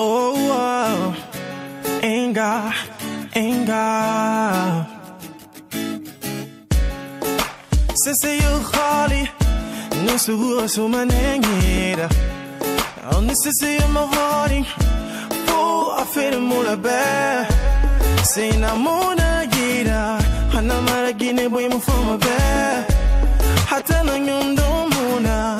Oh, oh. Inga, Inga. Sisse you khali, nusu huwa manengira. Only oh, sisse you mahari, fu afere mula be. Sina muna gira, hana mara gine boy mu foma be. Hata na nyundo muna,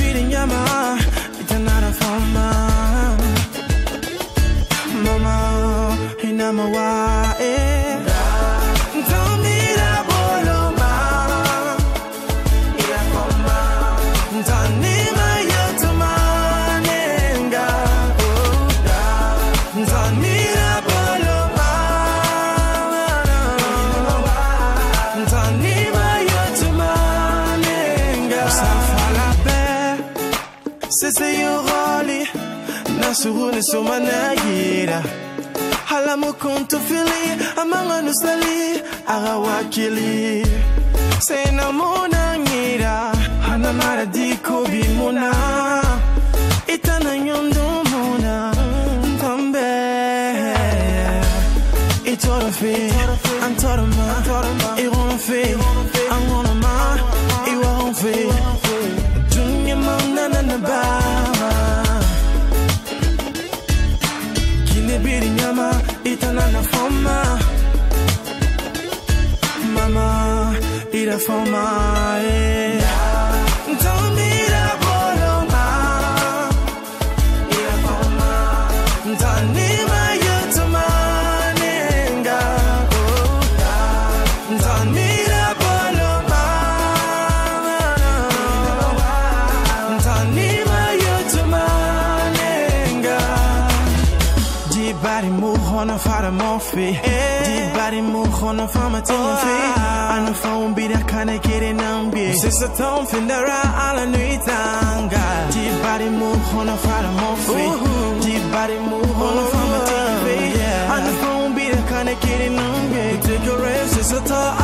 beating yama, another forma. Mama, inama wa eh. Sese yoroli, nasuhune sumanayira. Halamu kuntu fili, amanga nusali, agawakili. Sena muna ngira, hana mara diko bimuna. Itana nyondo muna, ntambe. Itoro fi, antoro ma, nyama, itana na foma. Mama, ira foma, eh. Dibari muhona fara mofi Dibari muhona fama tinfi Ana faun bida kane kere nambi Sisa tom findara ala nuitanga Dibari muhona fara mofi Dibari muhona fama tinfi Ana faun bida kane kere nambi Take a rest, sisa ta